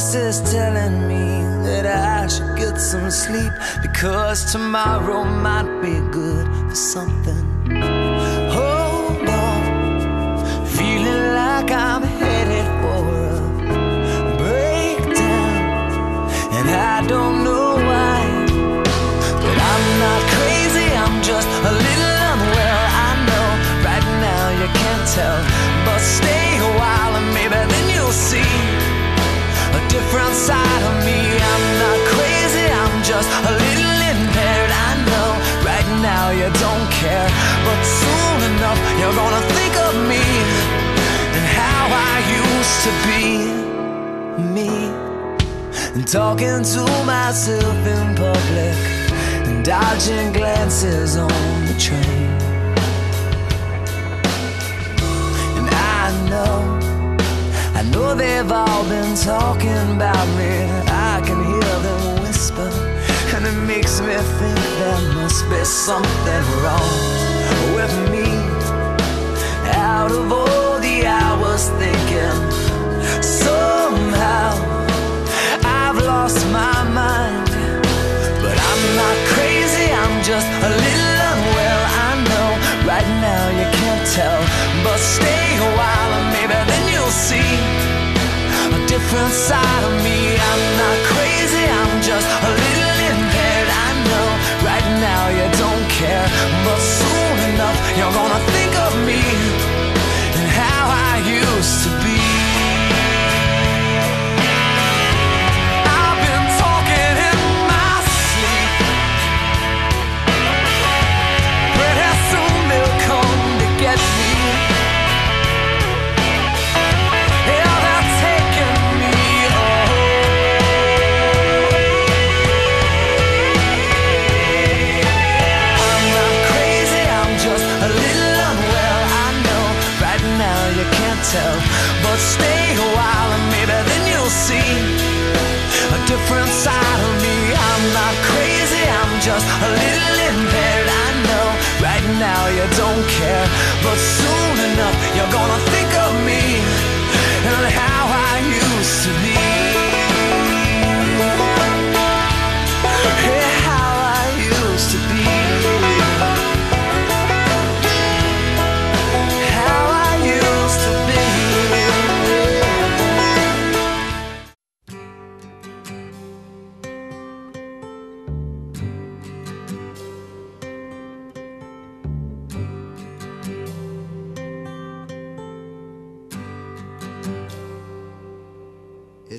voices telling me that I should get some sleep because tomorrow might be good for something. Different side of me. I'm not crazy, I'm just a little impaired. I know right now you don't care, but soon enough you're gonna think of me and how I used to be me and talking to myself in public and dodging glances on the train. And I know, I know they've all been talking about me. I can hear them whisper, and it makes me think there must be something wrong with me. Out of all the hours thinking, somehow. I've lost my mind. But I'm not crazy, I'm just a little unwell. I know right now you can't tell. Different side of me. You don't care, but soon enough you're gonna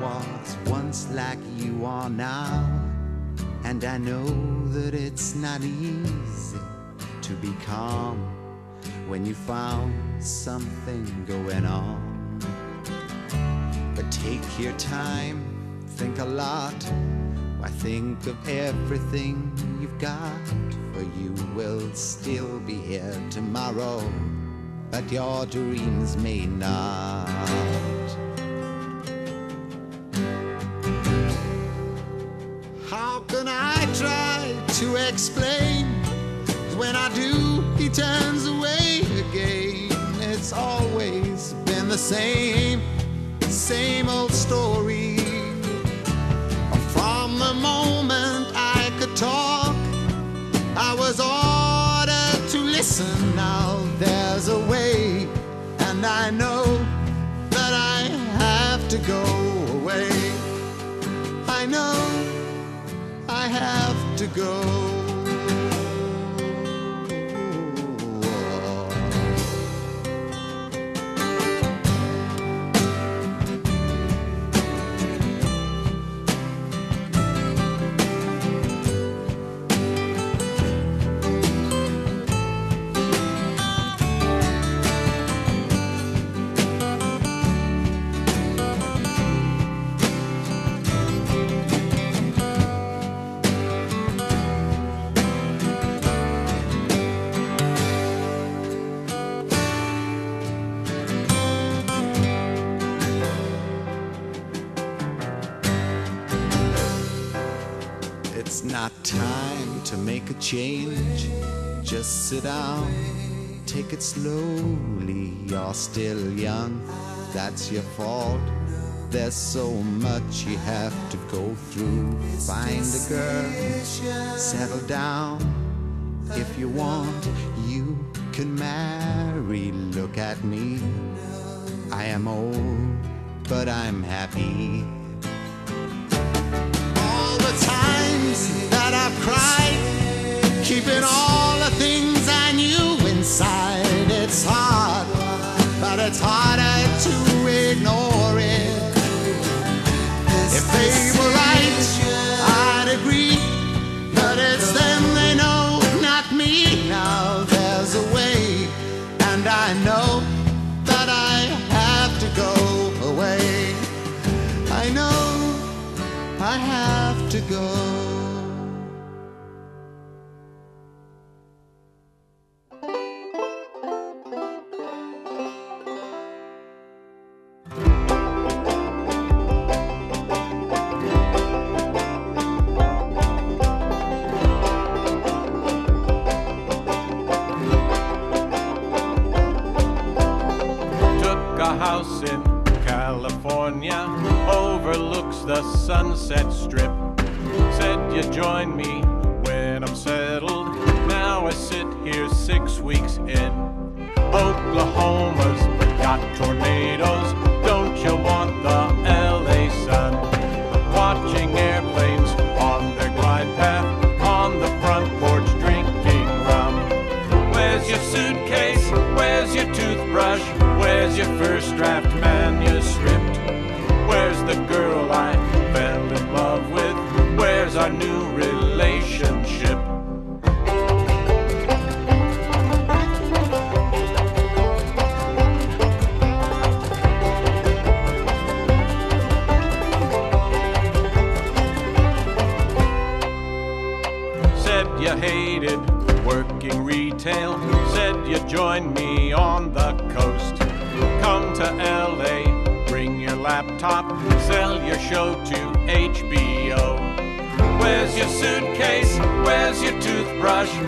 Was once like you are now, and I know that it's not easy to be calm when you found something going on. But take your time, think a lot. Why think of everything you've got? For you will still be here tomorrow, but your dreams may not. To explain? When I do, he turns away again. It's always been the same, same old story. Have to go. Make a change. Just sit down, take it slowly. You're still young, that's your fault. There's so much you have to go through. Find a girl, settle down. If you want, you can marry. Look at me. I am old, but I'm happy. All the times that I've cried, keeping all the things I knew inside. It's hard, but it's harder the Sunset Strip. Said you'd join me when I'm settled. Now I sit here six weeks in. Oklahoma's got tornadoes. You hated working retail. Said you'd join me on the coast. Come to LA, bring your laptop, sell your show to HBO. Where's your suitcase? Where's your toothbrush?